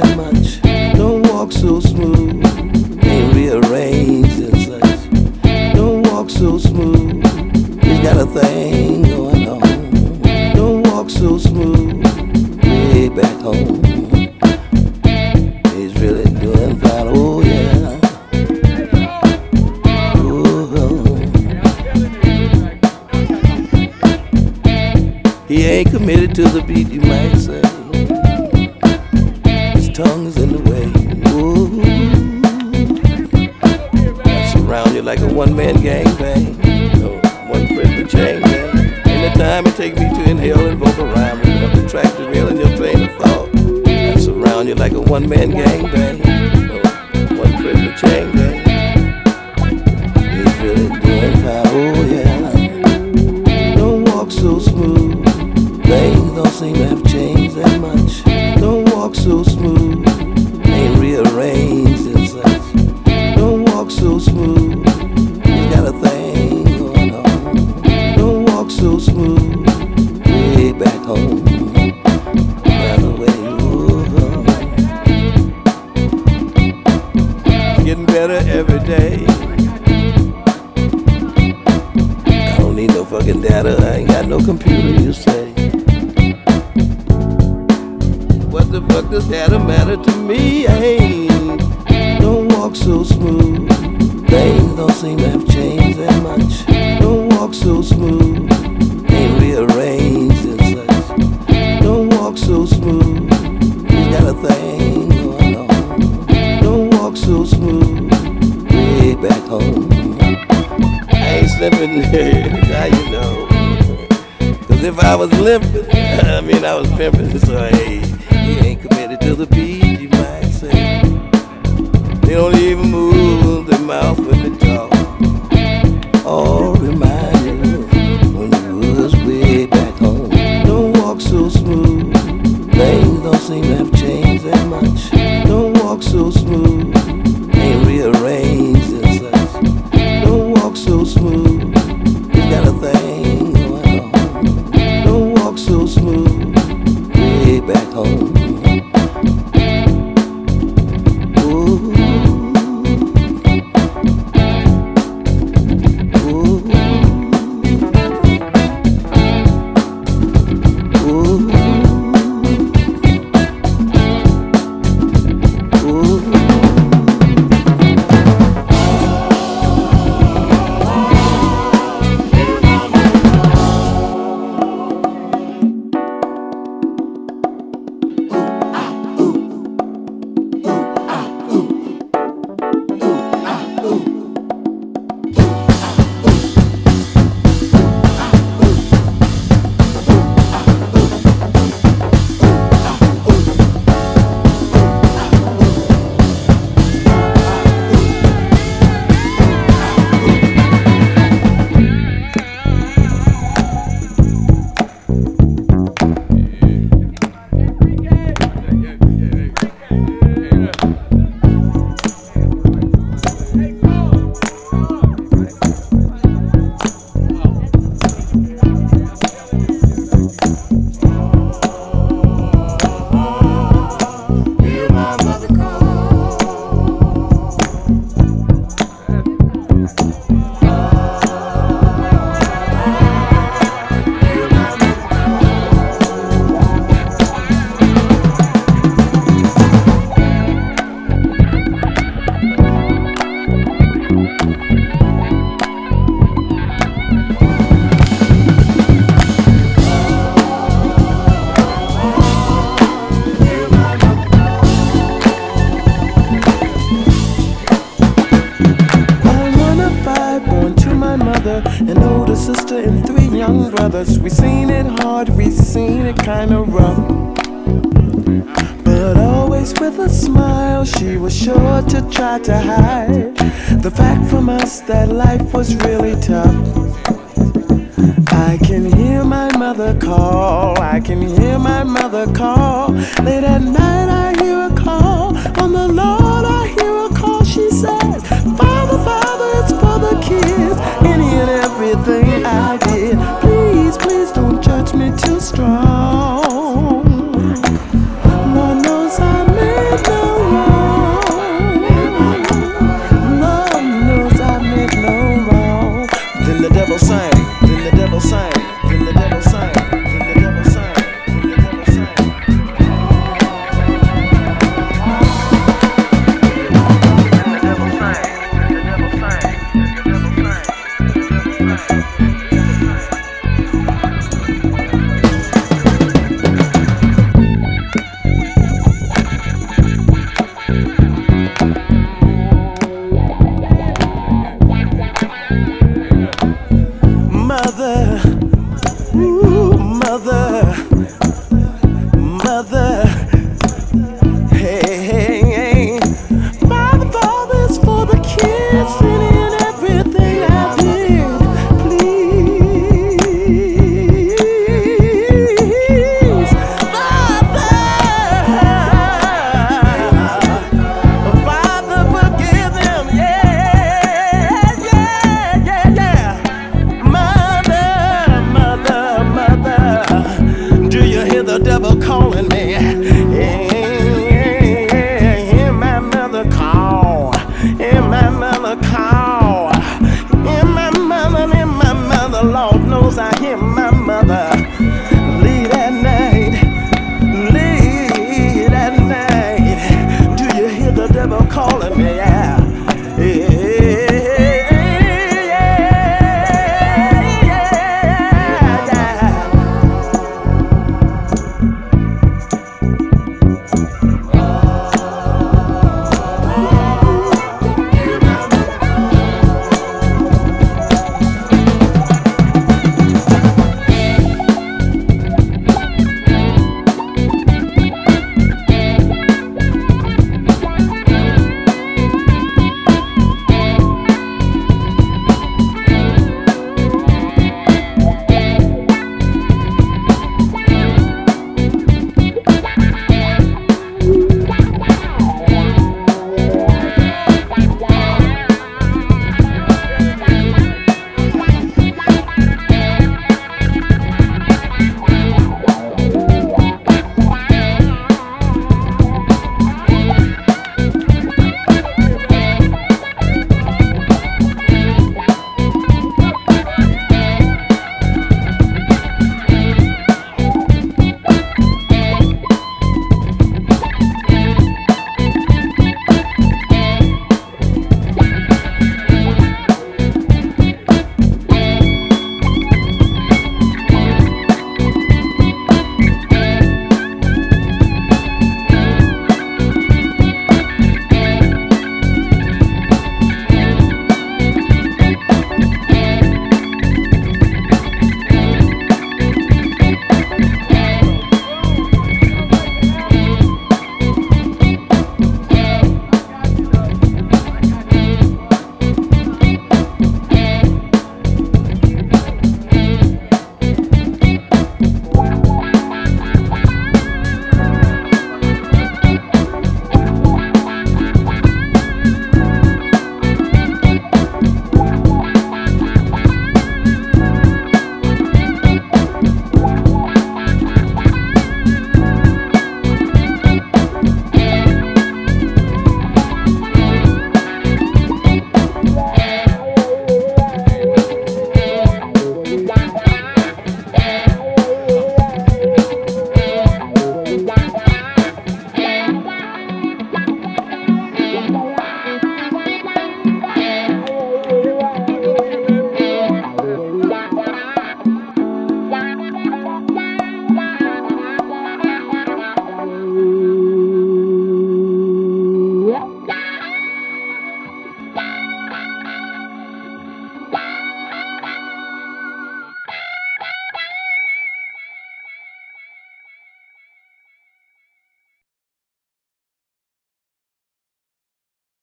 that much. Don't walk so smooth. They rearranged and such. Don't walk so smooth. He's got a thing going on. Don't walk so smooth. Way back home. He's really doing fine. Oh yeah. Ooh. He ain't committed to the beat, you might say. Surround you like a one-man gang bang. No, one privilege chain gang. And the time it takes me to inhale and vocal rhyme, open up the track to rail in your train of thought. I surround you like a one-man gang bang. What the fuck does that matter to me? Hey, don't walk so smooth. Things don't seem to have changed that much. Don't walk so smooth. Ain't rearranged and such. Don't walk so smooth. You got a thing going on. Don't walk so smooth. Way back home. I ain't slipping, how you know? Cause if I was limping, I mean I was pimping, so hey, to the beat, you might say. They don't even move their mouth when brothers. We seen it hard, we seen it kinda rough. But always with a smile, she was sure to try to hide the fact from us that life was really tough. I can hear my mother call, I can hear my mother call. Late at night, I hear a call. On the Lord,